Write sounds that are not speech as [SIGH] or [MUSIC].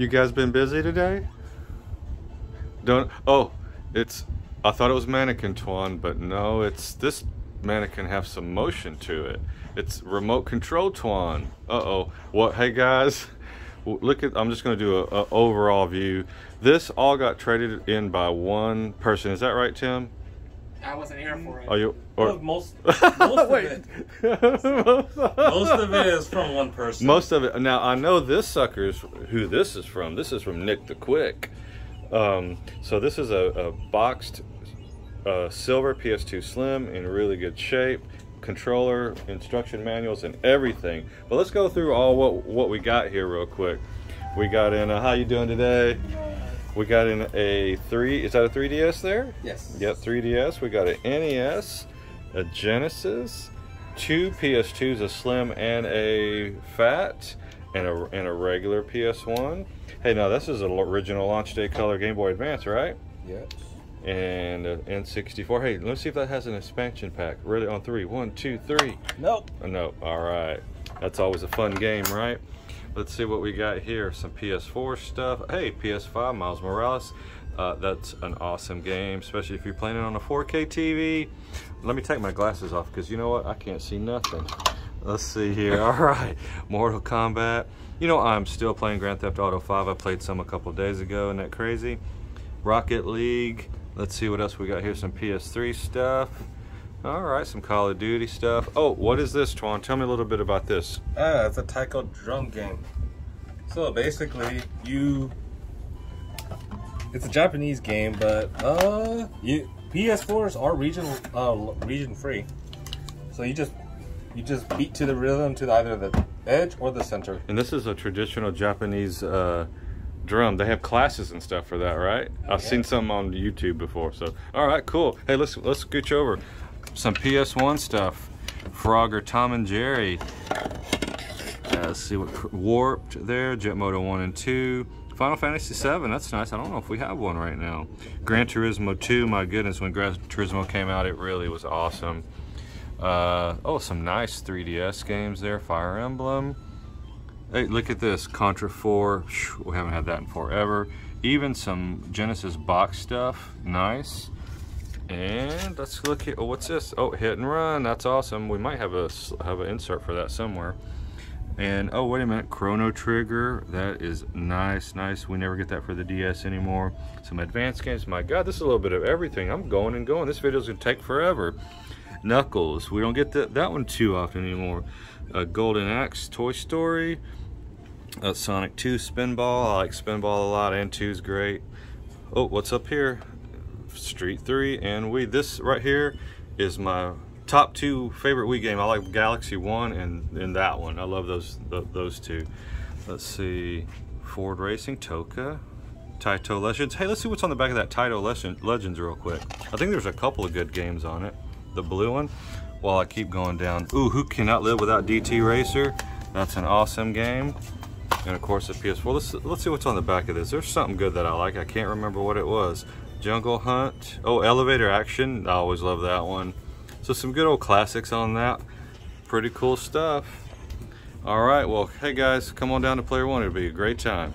You guys been busy today? Don't. Oh, it's. I thought it was mannequin Twan, but no, it's this mannequin have some motion to it. It's remote control Twan. Uh oh. What? Hey guys, look at. I'm just gonna do a, a overall view. This all got traded in by one person. Is that right, Tim? I wasn't here for it. Are you? Well, most [LAUGHS] most of it [LAUGHS] most of it is from one person. Most of it. Now I know this sucker's who this is from. This is from Nick the Quick. Um, so this is a, a boxed uh, silver PS2 Slim in really good shape. Controller, instruction manuals, and everything. But let's go through all what what we got here real quick. We got in. A, how you doing today? We got in a three. Is that a 3DS there? yes. Yep, 3DS. We got an NES, a Genesis, two PS2s, a Slim and a Fat, and a and a regular PS1. Hey, now this is an original launch day color Game Boy Advance, right? Yes. And uh, N64. Hey, let's see if that has an expansion pack. Really on three. One, two, three. Nope. Oh, no. All right. That's always a fun game, right? Let's see what we got here. Some PS4 stuff. Hey, PS5, Miles Morales. Uh, that's an awesome game, especially if you're playing it on a 4K TV. Let me take my glasses off because you know what? I can't see nothing. Let's see here. [LAUGHS] All right. Mortal Kombat. You know, I'm still playing Grand Theft Auto 5. I played some a couple days ago. Isn't that crazy? Rocket League. Let's see what else we got here. Some PS3 stuff. All right, some Call of Duty stuff. Oh, what is this, Twan? Tell me a little bit about this. Ah, it's a taiko drum game. So basically, you it's a Japanese game, but uh, you PS4s are region uh region free. So you just you just beat to the rhythm to either the edge or the center. And this is a traditional Japanese uh, drum. They have classes and stuff for that, right? I've seen some on YouTube before. So, all right, cool. Hey, let's let's scooch over. Some PS1 stuff. Frogger, Tom and Jerry. Uh, let's see what Warped there. Jet Moto 1 and 2. Final Fantasy 7. That's nice. I don't know if we have one right now. Gran Turismo 2. My goodness, when Gran Turismo came out, it really was awesome. Uh, oh, some nice 3DS games there. Fire Emblem. Hey, look at this. Contra 4. We haven't had that in forever. Even some Genesis box stuff. Nice. And let's look at, oh, what's this? Oh, hit and run. That's awesome. We might have a have an insert for that somewhere. And oh, wait a minute, Chrono Trigger. That is nice, nice. We never get that for the DS anymore. Some advanced games. My God, this is a little bit of everything. I'm going and going. This video's gonna take forever. Knuckles. We don't get that that one too often anymore. Uh, Golden Axe, Toy Story. Uh, Sonic 2 Spinball. I like Spinball a lot, and 2's great. Oh, what's up here? Street 3 and Wii. This right here is my top two favorite Wii game. I like Galaxy 1 and, and that one. I love those th those two. Let's see. Ford Racing, Toka, Taito Legends. Hey, let's see what's on the back of that Taito Legend, Legends real quick. I think there's a couple of good games on it. The blue one. While I keep going down. Ooh, who cannot live without DT Racer? That's an awesome game. And of course the PS4. Let's let's see what's on the back of this. There's something good that I like. I can't remember what it was. Jungle Hunt. Oh, Elevator Action. I always love that one. So some good old classics on that. Pretty cool stuff. All right. Well, hey guys, come on down to Player One. It'll be a great time.